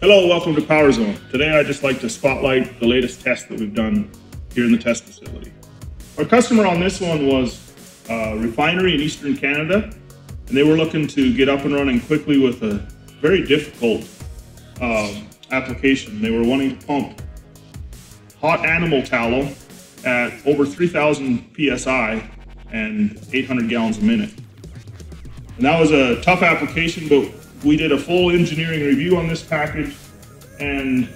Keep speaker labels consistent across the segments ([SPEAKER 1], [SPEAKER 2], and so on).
[SPEAKER 1] Hello, welcome to Power Zone. Today I'd just like to spotlight the latest test that we've done here in the test facility. Our customer on this one was a refinery in Eastern Canada, and they were looking to get up and running quickly with a very difficult um, application. They were wanting to pump hot animal tallow at over 3,000 PSI and 800 gallons a minute. And that was a tough application, but we did a full engineering review on this package and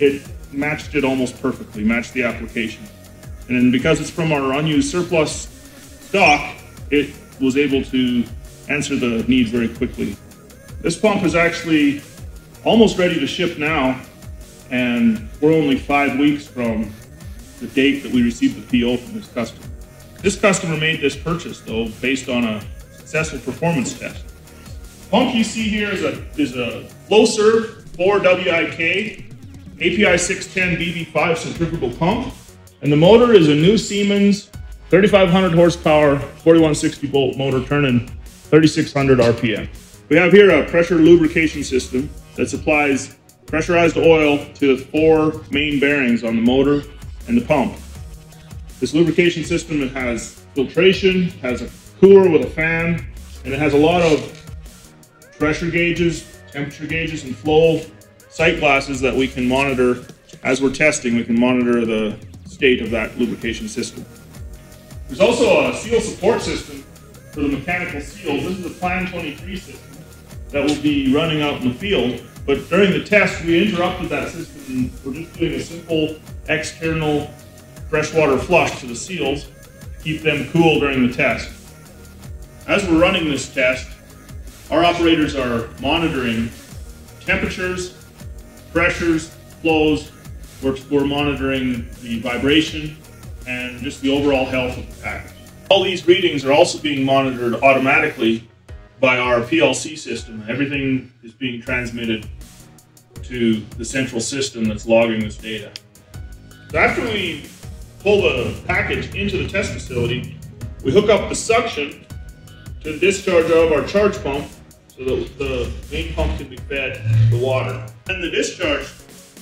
[SPEAKER 1] it matched it almost perfectly, matched the application. And then because it's from our unused surplus stock, it was able to answer the need very quickly. This pump is actually almost ready to ship now, and we're only five weeks from the date that we received the PO from this customer. This customer made this purchase though based on a successful performance test. Pump you see here is a is a Flowserve 4WIK API 610 BB5 centrifugal pump, and the motor is a new Siemens 3500 horsepower 4160 volt motor turning 3600 RPM. We have here a pressure lubrication system that supplies pressurized oil to the four main bearings on the motor and the pump. This lubrication system has filtration, has a cooler with a fan, and it has a lot of pressure gauges, temperature gauges, and flow sight glasses that we can monitor as we're testing. We can monitor the state of that lubrication system. There's also a seal support system for the mechanical seals. This is a Plan 23 system that will be running out in the field. But during the test, we interrupted that system and we're just doing a simple external freshwater flush to the seals to keep them cool during the test. As we're running this test, our operators are monitoring temperatures, pressures, flows. We're, we're monitoring the vibration and just the overall health of the package. All these readings are also being monitored automatically by our PLC system. Everything is being transmitted to the central system that's logging this data. So after we pull the package into the test facility, we hook up the suction to the discharge of our charge pump so that the main pump can be fed the water. And the discharge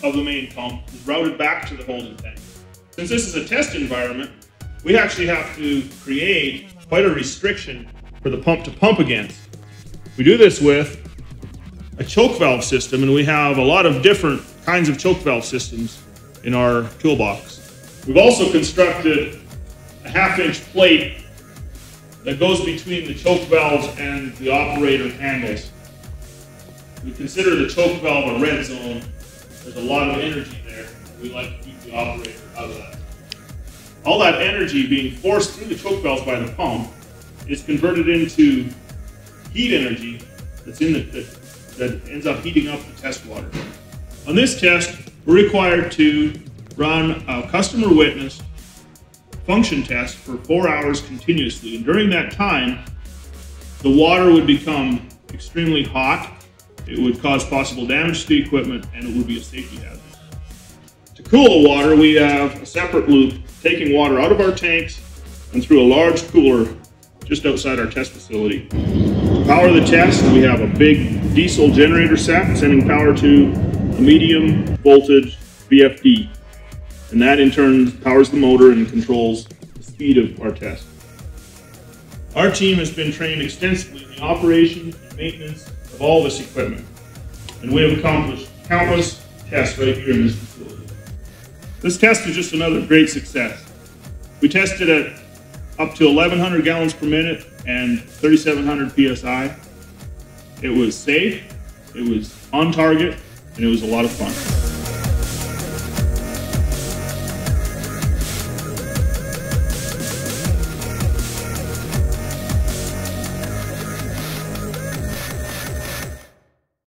[SPEAKER 1] of the main pump is routed back to the holding tank. Since this is a test environment, we actually have to create quite a restriction for the pump to pump against. We do this with a choke valve system, and we have a lot of different kinds of choke valve systems in our toolbox. We've also constructed a half inch plate that goes between the choke valves and the operator handles. We consider the choke valve a red zone. There's a lot of energy there. We like to keep the operator out of that. All that energy being forced through the choke valves by the pump is converted into heat energy that's in the, that, that ends up heating up the test water. On this test, we're required to run a customer witness function test for four hours continuously. And during that time, the water would become extremely hot. It would cause possible damage to the equipment and it would be a safety hazard. To cool the water, we have a separate loop taking water out of our tanks and through a large cooler just outside our test facility. To power the test, we have a big diesel generator set sending power to a medium voltage VFD and that in turn powers the motor and controls the speed of our test. Our team has been trained extensively in the operation and maintenance of all this equipment, and we have accomplished countless tests right here in this facility. This test is just another great success. We tested at up to 1,100 gallons per minute and 3,700 PSI. It was safe, it was on target, and it was a lot of fun.